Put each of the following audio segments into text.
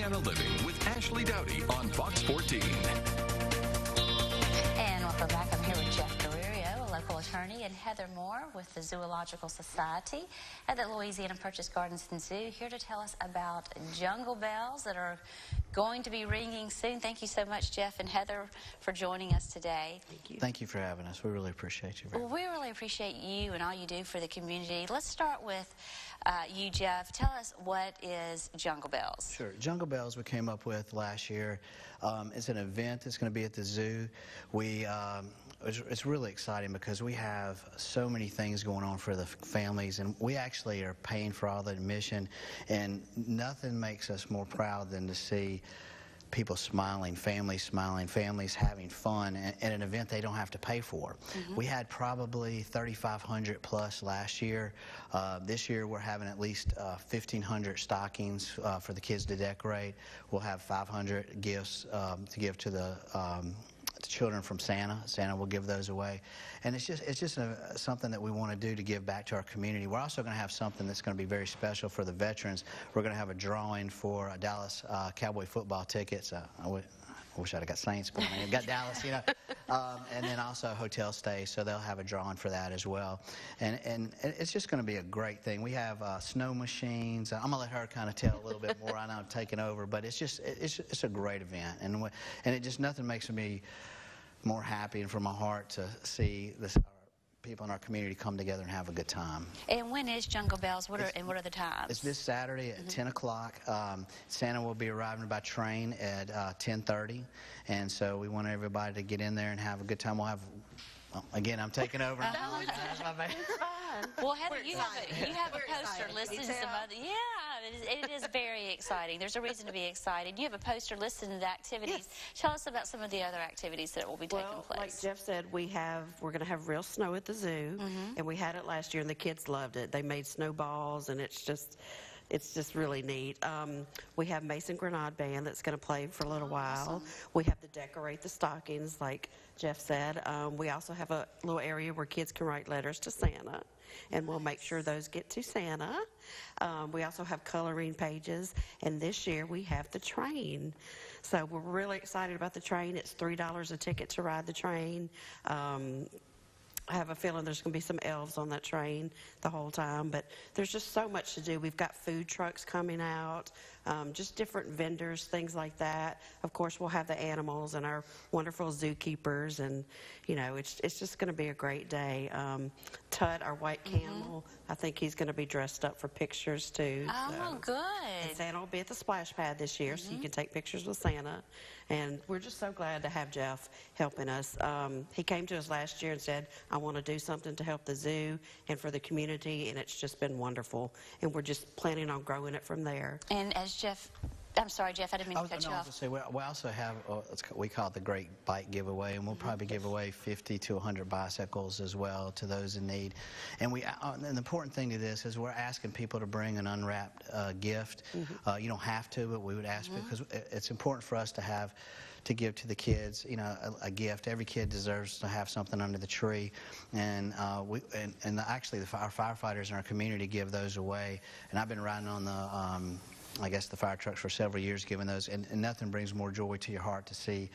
Louisiana Living with Ashley Dowdy on Fox 14. And welcome back. Attorney, and Heather Moore with the Zoological Society at the Louisiana Purchase Gardens and Zoo, here to tell us about jungle bells that are going to be ringing soon. Thank you so much, Jeff and Heather, for joining us today. Thank you. Thank you for having us. We really appreciate you. very Well, we really appreciate you and all you do for the community. Let's start with uh, you, Jeff. Tell us what is Jungle Bells. Sure. Jungle Bells we came up with last year. Um, it's an event that's going to be at the zoo. We um, it's, it's really exciting because we have so many things going on for the families, and we actually are paying for all the admission. And nothing makes us more proud than to see people smiling, families smiling, families having fun at, an event they don't have to pay for. We had probably 3,500 plus last year. Uh, this year we're having at least uh, 1,500 stockings uh, for the kids to decorate. We'll have 500 gifts um, to give to the um, to children from Santa. Santa will give those away, and it's just it's just a, something that we want to do to give back to our community. We're also going to have something that's going to be very special for the veterans. We're going to have a drawing for Dallas uh, Cowboy football tickets. Uh, I wish I'd have got Saints, but I got Dallas, you know. Um, and then also hotel stay, so they'll have a drawing for that as well. And and it's just going to be a great thing. We have uh, snow machines. I'm gonna let her kind of tell a little bit more. I know I'm taking over, but it's just it's it's a great event, and and it just nothing makes me more happy and from my heart to see this people in our community come together and have a good time. And when is Jungle Bells? What are and what are the times? It's this Saturday at 10 o'clock. Um, Santa will be arriving by train at uh, 10:30, and so we want everybody to get in there and have a good time. We'll have. Well, again, I'm taking over. That's my bad. Well, Heather, you have a you have a We're poster excited. listing Can some other. Yeah, it is, it is very exciting. There's a reason to be excited. You have a poster listing the activities. Tell us about some of the other activities that will be taking Well, like place. Jeff said, we have we're going to have real snow at the zoo, Mm-hmm. and we had it last year, and the kids loved it. They made snowballs, and it's just it's just really neat. Um, we have Mason Grenade Band that's going to play for a little while. We have to decorate the stockings, like Jeff said. Um, we also have a little area where kids can write letters to Santa, and we'll make sure those get to Santa. Um, we also have coloring pages, and this year we have the train. So we're really excited about the train. It's three dollars a ticket to ride the train. I have a feeling there's going to be some elves on that train the whole time, but there's just so much to do. We've got food trucks coming out, um, just different vendors, things like that. Of course, we'll have the animals and our wonderful zookeepers, and you know, it's it's just going to be a great day. Um, Tut, our white camel, I think he's going to be dressed up for pictures too. oh, so. good. Santa will be at the splash pad this year, so you can take pictures with Santa. And we're just so glad to have Jeff helping us. Um, he came to us last year and said, I want to do something to help the zoo and for the community, and it's just been wonderful. And we're just planning on growing it from there. And as Jeff, I'm sorry, Jeff, I didn't mean I to was, cut no, you I was off. say, we, we also have, uh, we call it the Great Bike Giveaway, and we'll probably give away 50 to 100 bicycles as well to those in need. And we, uh, and the important thing to this is we're asking people to bring an unwrapped uh, gift. Uh, you don't have to, but we would ask because it's important for us to have to give to the kids, you know, a, a gift. Every kid deserves to have something under the tree, and uh, we and, and actually, the, our firefighters in our community give those away. And I've been riding on the. Um, I guess the fire trucks for several years giving those, and, and nothing brings more joy to your heart to see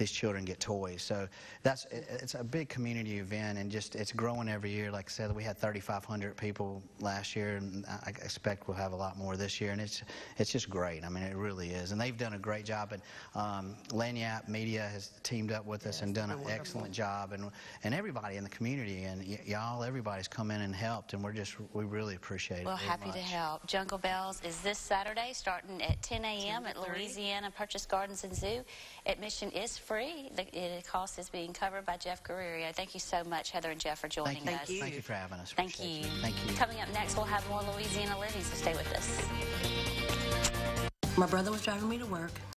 these children get toys. So that's it's a big community event, and just it's growing every year. Like I said, we had 3,500 people last year, and I I expect we'll have a lot more this year. And it's it's just great. I mean, it really is, and they've done a great job. And um, Lagniappe Media has teamed up with us and done an wonderful. excellent job, and and everybody in the community and y- y'all, everybody's come in and helped, and we're just we really appreciate it. Well, very happy to help. Jungle Bells is this Saturday, starting at 10 a.m. at Louisiana Purchase Gardens and Zoo. Admission is free. The the cost is being covered by Jeff Guerriero. Thank you so much, Heather and Jeff, for joining Thank you. us. you. Thank you for having us. Thank Appreciate you. Thank you. Coming up next, we'll have more Louisiana Living, so stay with us. My brother was driving me to work.